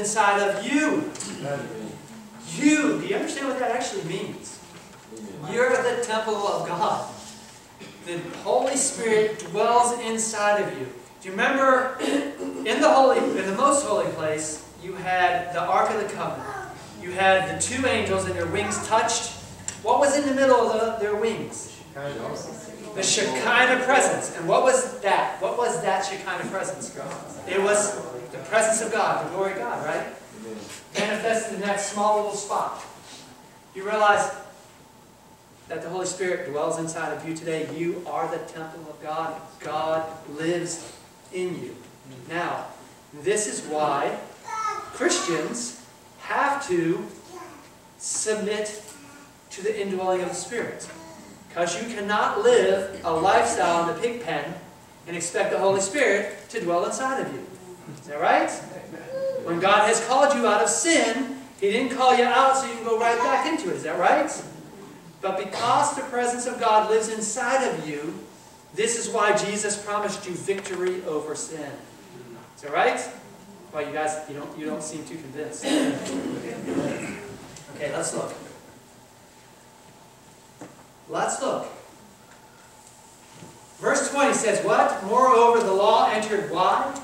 inside of you. You. Do you understand what that actually means? You're the temple of God. The Holy Spirit dwells inside of you. Do you remember in the holy, in the most holy place, you had the Ark of the Covenant. You had the two angels and their wings touched. What was in the middle of the, their wings? The Shekinah presence. And what was that? What was that Shekinah presence? It was the presence of God, the glory of God, right? Manifested in that small little spot. You realize that the Holy Spirit dwells inside of you today. You are the temple of God. God lives in you. Now, this is why Christians have to submit to the indwelling of the Spirit. Because you cannot live a lifestyle in the pig pen and expect the Holy Spirit to dwell inside of you. Is that right? When God has called you out of sin, He didn't call you out so you can go right back into it. Is that right? But because the presence of God lives inside of you, this is why Jesus promised you victory over sin. Is that right? Well, you guys, you don't, you don't seem too convinced. Okay, let's look. Let's look. Verse 20 says what? Moreover, the law entered why?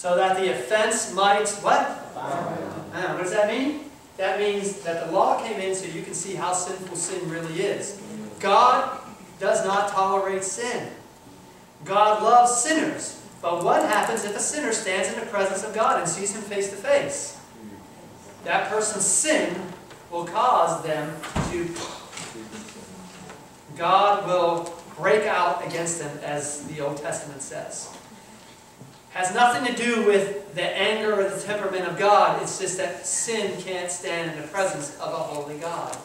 So that the offense might, what? What does that mean? That means that the law came in so you can see how sinful sin really is. God does not tolerate sin. God loves sinners. But what happens if a sinner stands in the presence of God and sees Him face to face? That person's sin will cause them to. God will break out against them, as the Old Testament says. Has nothing to do with the anger or the temperament of God. It's just that sin can't stand in the presence of a holy God.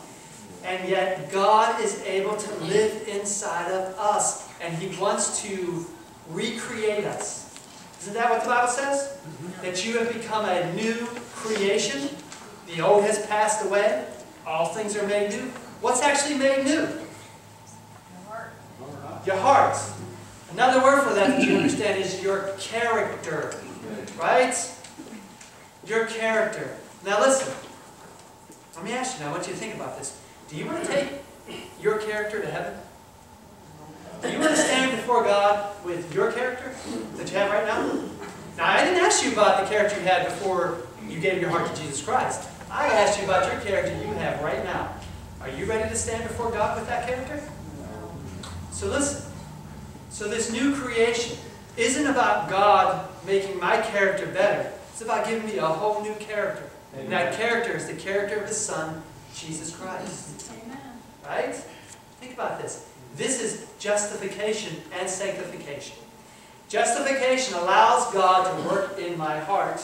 And yet, God is able to live inside of us. And He wants to recreate us. Isn't that what the Bible says? Mm-hmm. That you have become a new creation. The old has passed away. All things are made new. What's actually made new? Your heart your heart. Another word for that that you understand is your character. Right? Your character. Now listen. Let me ask you now, I want you to think about this. Do you want to take your character to heaven? Do you want to stand before God with your character that you have right now? Now, I didn't ask you about the character you had before you gave your heart to Jesus Christ. I asked you about your character you have right now. Are you ready to stand before God with that character? So listen. So this new creation isn't about God making my character better. It's about giving me a whole new character. And that character is the character of His Son, Jesus Christ. Amen. Right? Think about this. This is justification and sanctification. Justification allows God to work in my heart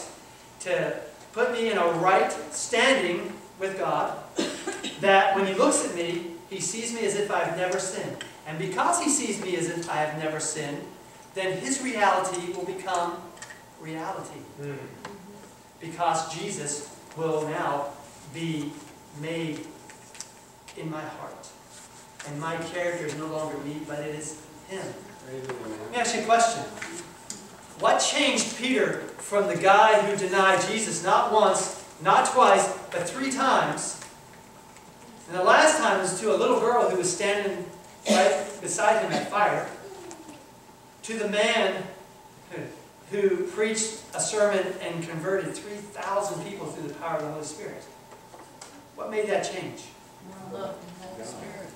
to put me in a right standing with God, that when He looks at me, He sees me as if I've never sinned. And because He sees me as if I have never sinned, then His reality will become reality. Mm-hmm. Because Jesus will now be made in my heart. And my character is no longer me, but it is Him. Let me ask you a question. What changed Peter from the guy who denied Jesus not once, not twice, but three times? And the last time was to a little girl who was standing right beside him at fire, to the man who, who preached a sermon and converted 3,000 people through the power of the Holy Spirit. What made that change? More love and Holy Spirit.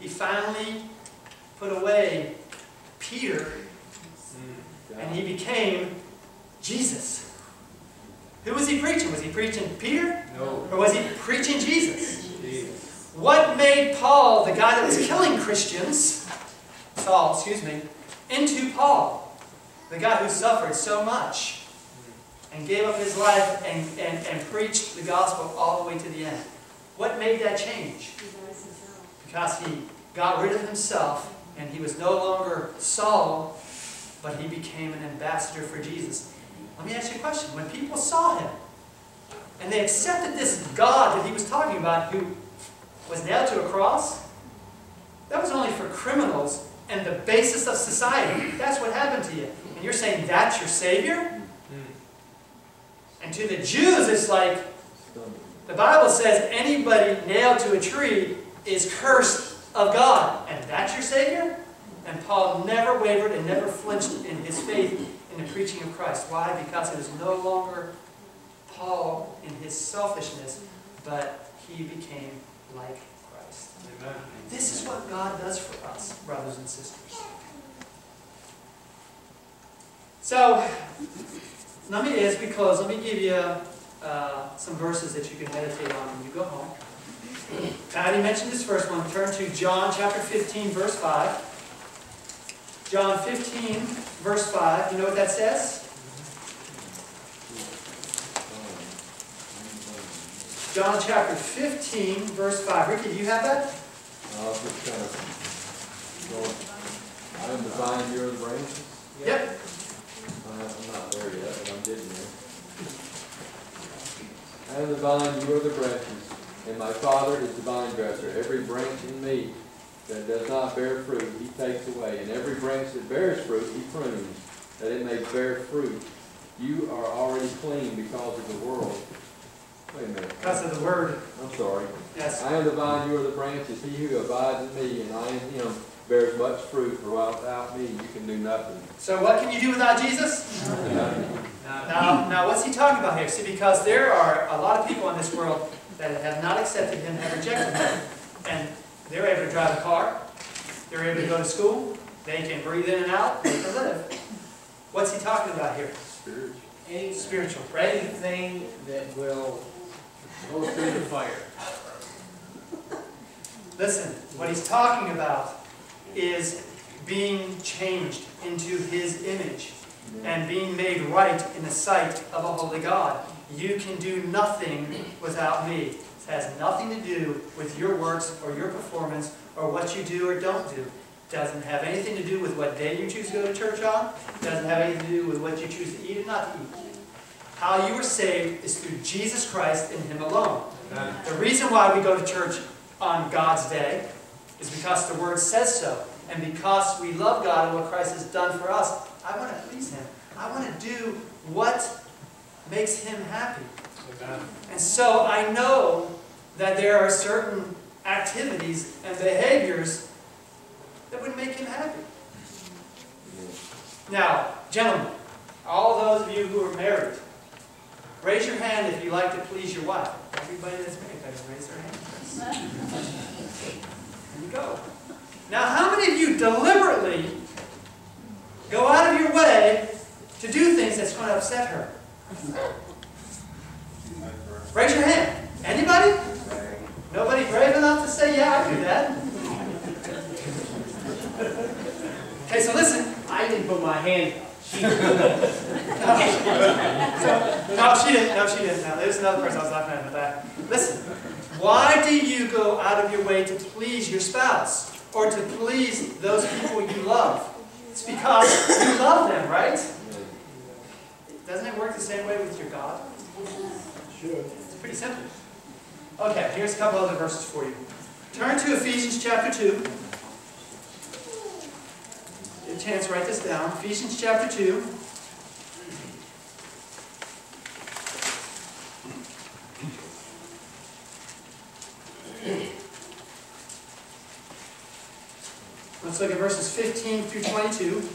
He finally put away Peter and he became Jesus. Who was he preaching? Was he preaching Peter? No. Or was he preaching Jesus? What made Paul, the guy that was killing Christians, Saul, excuse me, into Paul? The guy who suffered so much and gave up his life and, and, and preached the gospel all the way to the end. What made that change? Because he got rid of himself and he was no longer Saul, but he became an ambassador for Jesus. Let me ask you a question. When people saw him and they accepted this God that he was talking about who was nailed to a cross, that was only for criminals and the basis of society. That's what happened to you. And you're saying that's your Savior? And to the Jews, it's like the Bible says anybody nailed to a tree is cursed of God. And that's your Savior? And Paul never wavered and never flinched in his faith in the preaching of Christ. Why? Because it was no longer Paul in his selfishness, but he became like Christ. Amen. This is what God does for us, brothers and sisters. So, let me, as we close, let me give you uh, some verses that you can meditate on when you go home. Patty mentioned this first one. Turn to John chapter 15, verse 5. John 15, verse 5. You know what that says? John chapter 15, verse 5. Ricky, do you have that? I'll just kind of go, I am the vine, you're the branches. Yep. I- I'm not there yet, but I'm getting there. I am the vine, you are the branches, and my Father is the vine dresser. Every branch in me that does not bear fruit, he takes away, and every branch that bears fruit, he prunes, that it may bear fruit. You are already clean because of the world. Wait a minute, Because of the word. I'm sorry. Yes. I am the vine, you are the branches. He who abides in me and I in him bears much fruit, for without me you can do nothing. So what can you do without Jesus? Now, now what's he talking about here? See, because there are a lot of people in this world that have not accepted him, have rejected him. And they're able to drive a car. They're able to go to school. They can breathe in and out. They can live. What's he talking about here? Spiritual. Any, Spiritual, right? anything that will go through the fire. Listen, what he's talking about is being changed into his image and being made right in the sight of a holy God. You can do nothing without me. It has nothing to do with your works or your performance or what you do or don't do. It Doesn't have anything to do with what day you choose to go to church on. It Doesn't have anything to do with what you choose to eat and not to eat. How you are saved is through Jesus Christ and Him alone. The reason why we go to church on God's day is because the Word says so. And because we love God and what Christ has done for us, I want to please Him. I want to do what makes Him happy. Amen. And so I know that there are certain activities and behaviors that would make Him happy. Now, gentlemen, all those of you who are married, raise your hand if you like to please your wife. Everybody that's married better raise their hand. There you go. Now, how many of you deliberately go out of your way to do things that's going to upset her? Raise your hand. Anybody? Nobody brave enough to say, yeah, I do that. Okay, so listen. I didn't put my hand, she, No, she didn't. No, she didn't. No, there's another person I was laughing at in the back. Listen. Why do you go out of your way to please your spouse or to please those people you love? It's because you love them, right? Doesn't it work the same way with your God? Sure. It's pretty simple. Okay, here's a couple other verses for you. Turn to Ephesians chapter 2. Chance write this down. Ephesians chapter 2. Let's look at verses 15 through 22.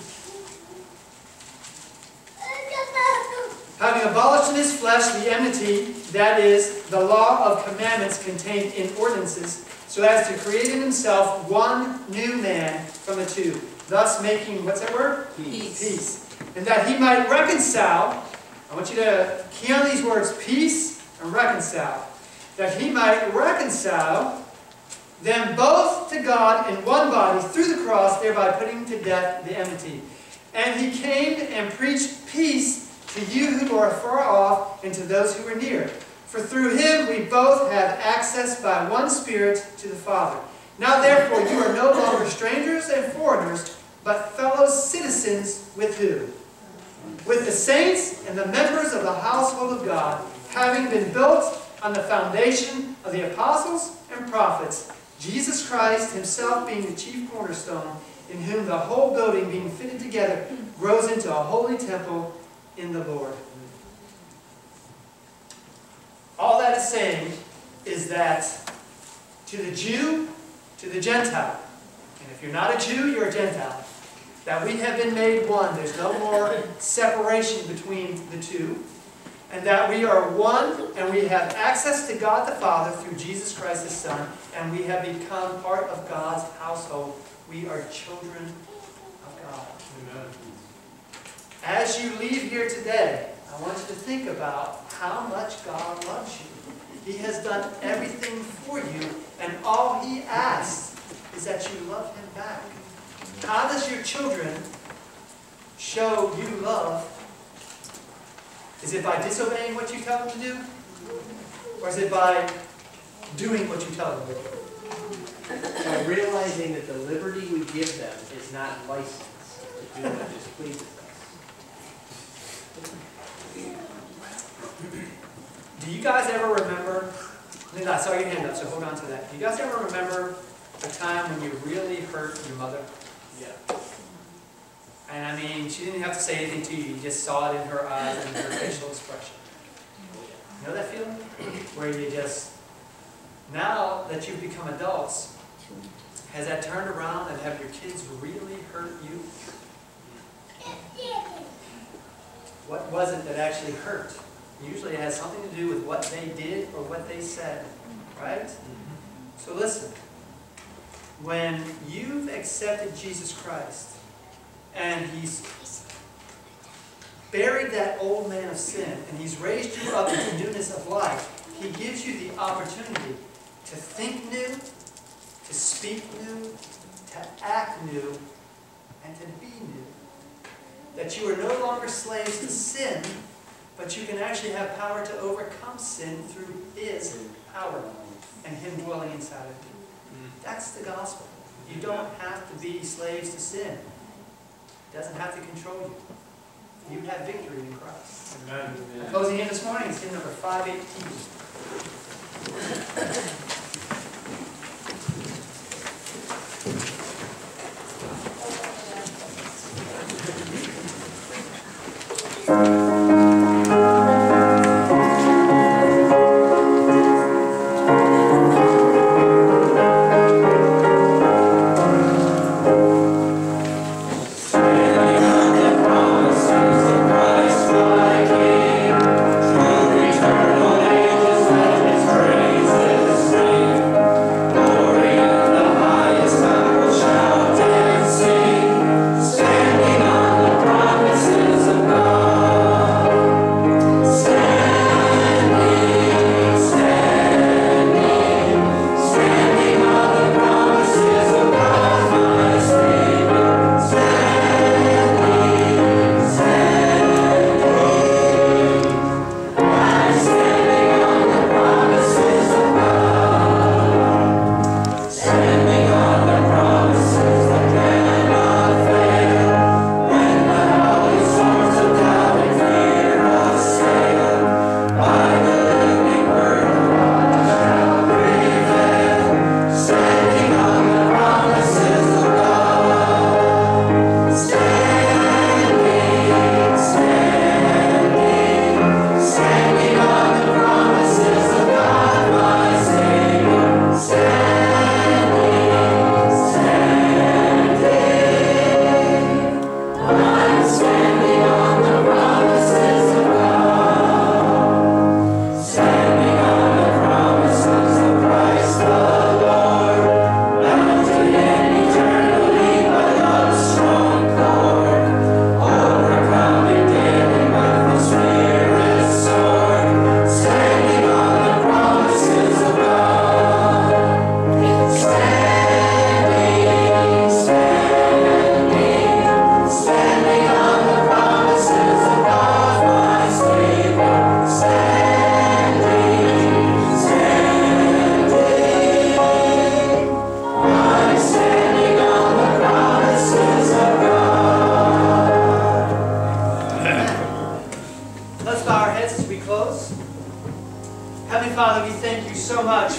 Having abolished in his flesh the enmity, that is, the law of commandments contained in ordinances, so as to create in himself one new man from the two, thus making, what's that word? Peace. Peace. And that he might reconcile, I want you to key on these words, peace and reconcile. That he might reconcile them both to God in one body through the cross, thereby putting to death the enmity. And he came and preached peace to you who are far off and to those who are near. For through him we both have access by one Spirit to the Father. Now therefore you are no longer strangers and foreigners, but fellow citizens with who? With the saints and the members of the household of God, having been built on the foundation of the apostles and prophets, Jesus Christ himself being the chief cornerstone, in whom the whole building being fitted together grows into a holy temple in the Lord. All that is saying is that to the Jew, to the Gentile, and if you're not a Jew, you're a Gentile, that we have been made one. There's no more separation between the two. And that we are one and we have access to God the Father through Jesus Christ His Son, and we have become part of God's household. We are children of God. Amen. As you leave here today, I want you to think about how much God loves you. He has done everything for you, and all He asks is that you love Him back. How does your children show you love? Is it by disobeying what you tell them to do? Or is it by doing what you tell them to do? By realizing that the liberty we give them is not license to do what displeases us. Do you guys ever remember, Linda, I saw your hand up, so hold on to that. Do you guys ever remember a time when you really hurt your mother? Yeah. And I mean, she didn't have to say anything to you, you just saw it in her eyes and her facial expression. You know that feeling? Where you just, now that you've become adults, has that turned around and have your kids really hurt you? What was it that actually hurt? Usually it has something to do with what they did or what they said, right? So listen, when you've accepted Jesus Christ and He's buried that old man of sin and He's raised you up into newness of life, He gives you the opportunity to think new, to speak new, to act new, and to be new. That you are no longer slaves to sin, but you can actually have power to overcome sin through His power and Him dwelling inside of you. That's the gospel. You don't have to be slaves to sin. It doesn't have to control you. You have victory in Christ. Amen. Closing in this morning is hymn number 518.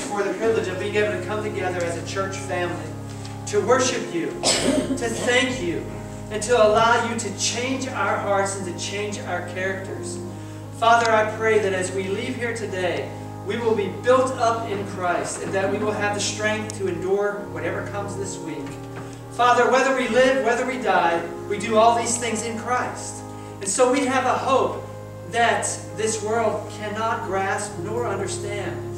For the privilege of being able to come together as a church family, to worship you, to thank you, and to allow you to change our hearts and to change our characters. Father, I pray that as we leave here today, we will be built up in Christ and that we will have the strength to endure whatever comes this week. Father, whether we live, whether we die, we do all these things in Christ. And so we have a hope that this world cannot grasp nor understand.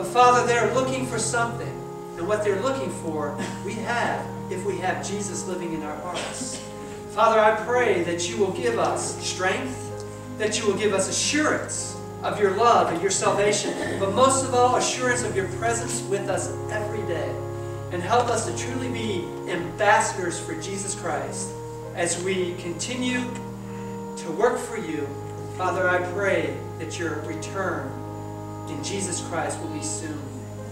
But Father, they're looking for something. And what they're looking for, we have if we have Jesus living in our hearts. Father, I pray that you will give us strength, that you will give us assurance of your love and your salvation, but most of all, assurance of your presence with us every day. And help us to truly be ambassadors for Jesus Christ as we continue to work for you. Father, I pray that your return in Jesus Christ will be soon,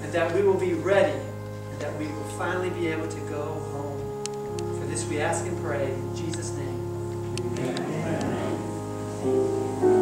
and that we will be ready, and that we will finally be able to go home. For this we ask and pray in Jesus' name. Amen. Amen.